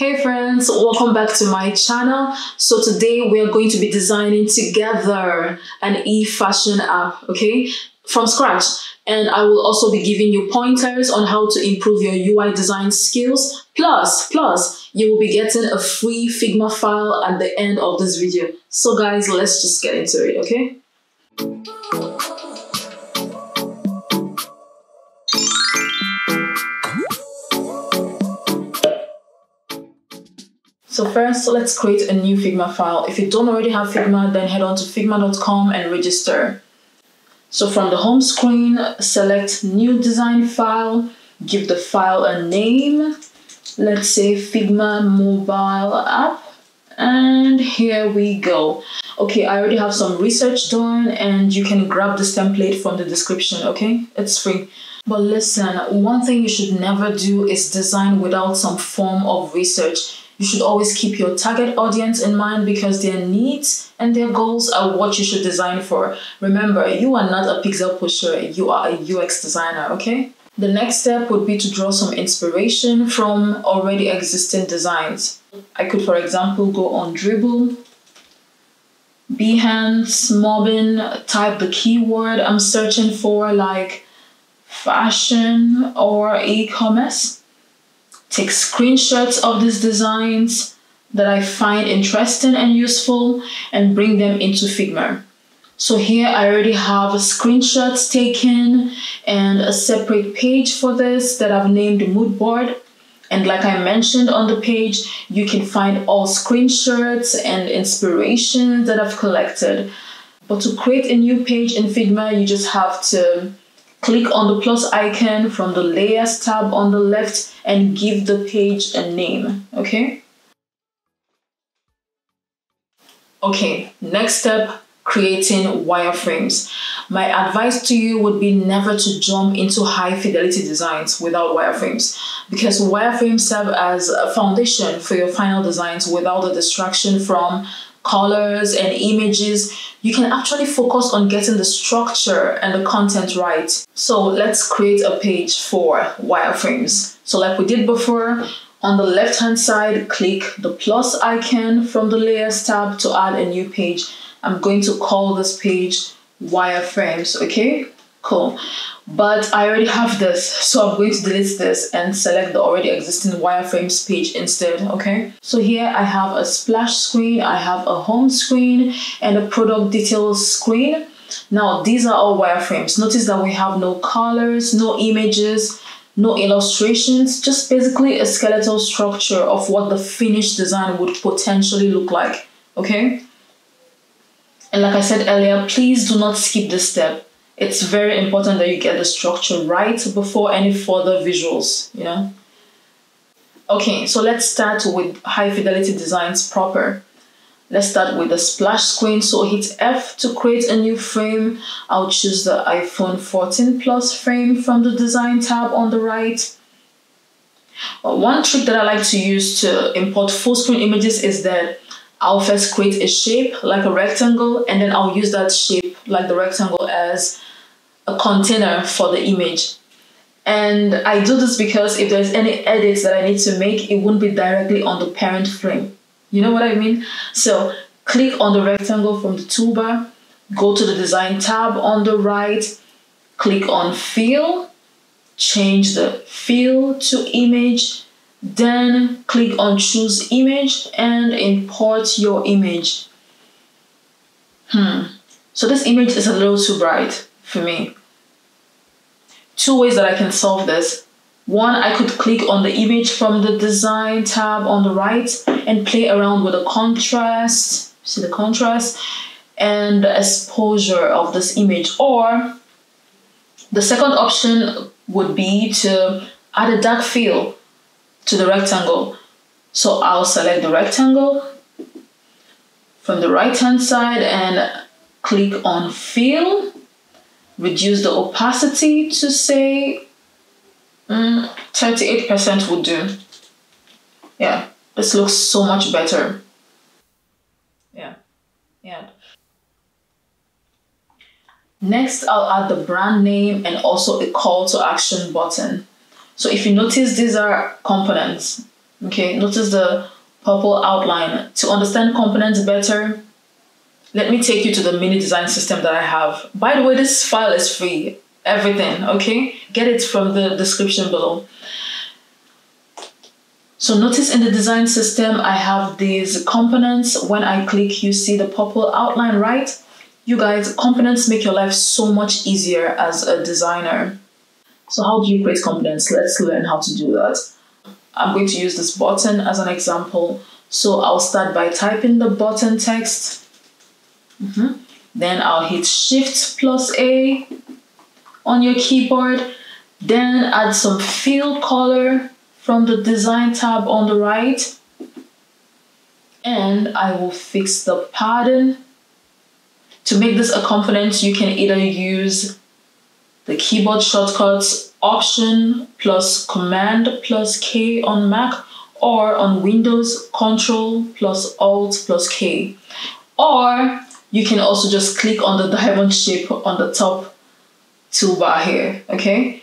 Hey friends, welcome back to my channel. So today we are going to be designing together an e-fashion app, okay, from scratch. And I will also be giving you pointers on how to improve your UI design skills. Plus, plus, you will be getting a free Figma file at the end of this video. So guys, let's just get into it, okay? So first, let's create a new Figma file. If you don't already have Figma, then head on to figma.com and register. So from the home screen, select new design file, give the file a name. Let's say Figma mobile app. And here we go. Okay, I already have some research done and you can grab this template from the description, okay? It's free. But listen, one thing you should never do is design without some form of research you should always keep your target audience in mind because their needs and their goals are what you should design for. Remember, you are not a pixel pusher, you are a UX designer, okay? The next step would be to draw some inspiration from already existing designs. I could, for example, go on Dribbble, Behance, Mobbin, type the keyword I'm searching for, like fashion or e commerce take screenshots of these designs that I find interesting and useful and bring them into Figma. So here I already have screenshots taken and a separate page for this that I've named mood board. And like I mentioned on the page, you can find all screenshots and inspirations that I've collected. But to create a new page in Figma, you just have to Click on the plus icon from the layers tab on the left and give the page a name, okay? Okay, next step, creating wireframes. My advice to you would be never to jump into high fidelity designs without wireframes because wireframes serve as a foundation for your final designs without the distraction from colors and images, you can actually focus on getting the structure and the content right. So let's create a page for wireframes. So like we did before, on the left hand side, click the plus icon from the layers tab to add a new page. I'm going to call this page wireframes, okay? Cool. But I already have this, so I'm going to delete this and select the already existing wireframes page instead, okay? So here I have a splash screen, I have a home screen, and a product details screen. Now, these are all wireframes. Notice that we have no colors, no images, no illustrations, just basically a skeletal structure of what the finished design would potentially look like, okay? And like I said earlier, please do not skip this step it's very important that you get the structure right before any further visuals, you know? Okay, so let's start with high fidelity designs proper. Let's start with the splash screen. So hit F to create a new frame. I'll choose the iPhone 14 Plus frame from the design tab on the right. Uh, one trick that I like to use to import full screen images is that I'll first create a shape like a rectangle and then I'll use that shape like the rectangle as a container for the image. And I do this because if there's any edits that I need to make, it won't be directly on the parent frame. You know what I mean? So click on the rectangle from the toolbar, go to the design tab on the right, click on fill, change the fill to image, then click on choose image and import your image. Hmm. So this image is a little too bright for me. Two ways that I can solve this. One, I could click on the image from the design tab on the right and play around with the contrast, see the contrast, and the exposure of this image. Or the second option would be to add a dark fill to the rectangle. So I'll select the rectangle from the right hand side and click on fill reduce the opacity to say mm, 38% would do. Yeah, this looks so much better. Yeah, yeah. Next, I'll add the brand name and also a call to action button. So if you notice, these are components. Okay, notice the purple outline. To understand components better, let me take you to the mini design system that I have. By the way, this file is free. Everything, okay? Get it from the description below. So notice in the design system, I have these components. When I click, you see the purple outline, right? You guys, components make your life so much easier as a designer. So how do you create components? Let's learn how to do that. I'm going to use this button as an example. So I'll start by typing the button text. Mm-hmm. Then I'll hit Shift plus A on your keyboard. Then add some fill color from the design tab on the right. And I will fix the pattern. To make this a component, you can either use the keyboard shortcuts Option plus Command plus K on Mac or on Windows Control plus Alt plus K. Or you can also just click on the diamond shape on the top toolbar here, okay?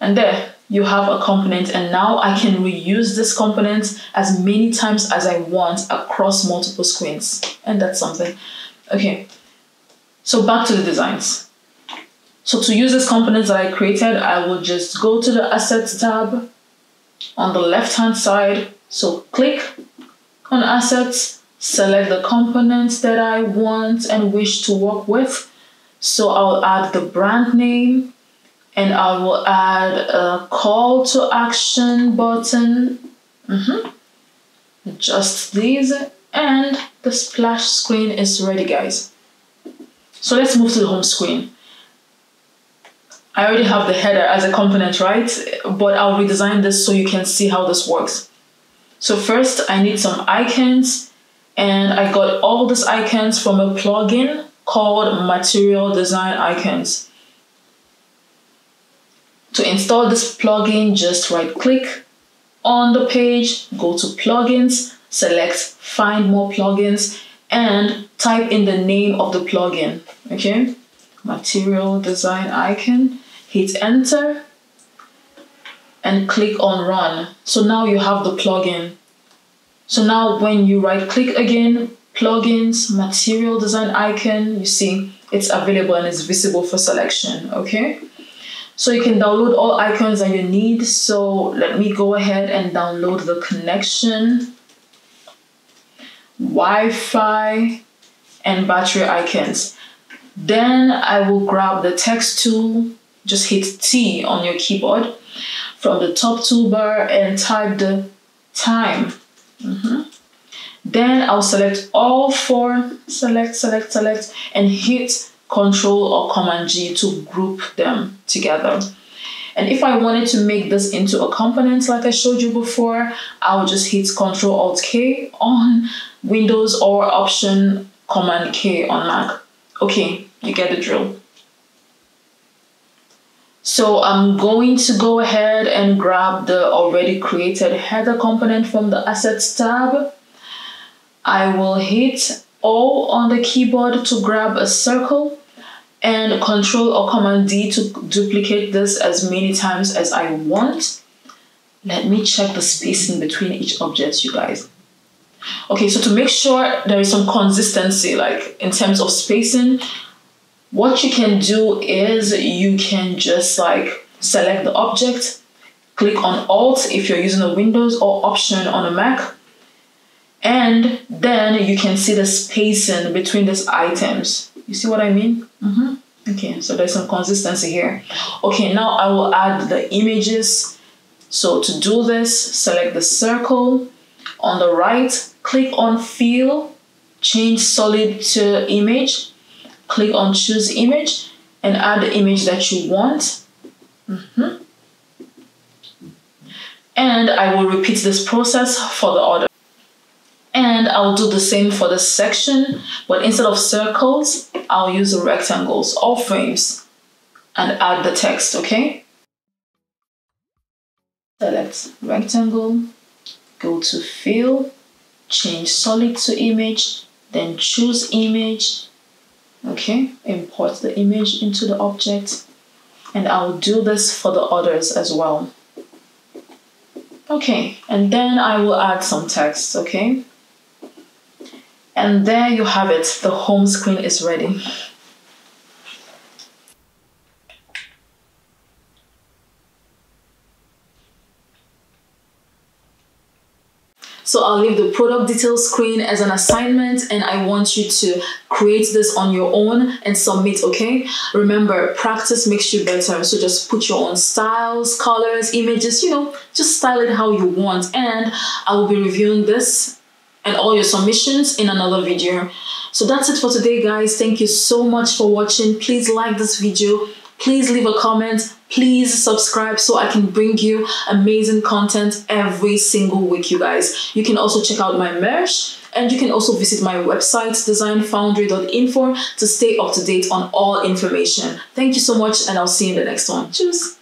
And there, you have a component and now I can reuse this component as many times as I want across multiple screens. And that's something. Okay, so back to the designs. So to use this component that I created, I will just go to the Assets tab on the left hand side. So click on Assets, select the components that I want and wish to work with. So I'll add the brand name and I will add a call to action button. Mm-hmm. Just these and the splash screen is ready guys. So let's move to the home screen. I already have the header as a component, right? But I'll redesign this so you can see how this works. So first I need some icons and I got all these icons from a plugin called Material Design Icons. To install this plugin, just right click on the page, go to plugins, select find more plugins and type in the name of the plugin, okay? Material Design Icon hit enter and click on run. So now you have the plugin. So now when you right click again, plugins, material design icon, you see it's available and it's visible for selection, okay? So you can download all icons that you need. So let me go ahead and download the connection, Wi-Fi, and battery icons. Then I will grab the text tool just hit T on your keyboard from the top toolbar and type the time. Then I'll select all four, select, select, select, and hit Control or Command G to group them together. And if I wanted to make this into a component like I showed you before, I'll just hit Control Alt K on Windows or Option Command K on Mac. Okay, you get the drill. So I'm going to go ahead and grab the already created header component from the Assets tab. I will hit O on the keyboard to grab a circle and Control or Command D to duplicate this as many times as I want. Let me check the spacing between each object, you guys. Okay, so to make sure there is some consistency, like in terms of spacing, what you can do is you can just like select the object, click on Alt if you're using a Windows or Option on a Mac, and then you can see the spacing between these items. You see what I mean? Mm-hmm. Okay, so there's some consistency here. Okay, now I will add the images. So to do this, select the circle. On the right, click on Fill, change solid to image click on choose image and add the image that you want. Mm-hmm. And I will repeat this process for the other. And I'll do the same for the section, but instead of circles, I'll use rectangles or frames and add the text, okay? Select rectangle, go to fill, change solid to image, then choose image, okay import the image into the object and I'll do this for the others as well Okay, and then I will add some text, okay? And there you have it, the home screen is ready. So I'll leave the product details screen as an assignment and I want you to create this on your own and submit, okay? Remember, practice makes you better. So just put your own styles, colors, images, you know, just style it how you want. And I will be reviewing this and all your submissions in another video. So that's it for today, guys. Thank you so much for watching. Please like this video. Please leave a comment please subscribe so I can bring you amazing content every single week, you guys. You can also check out my merch and you can also visit my website designfoundry.info to stay up to date on all information. Thank you so much and I'll see you in the next one. Cheers.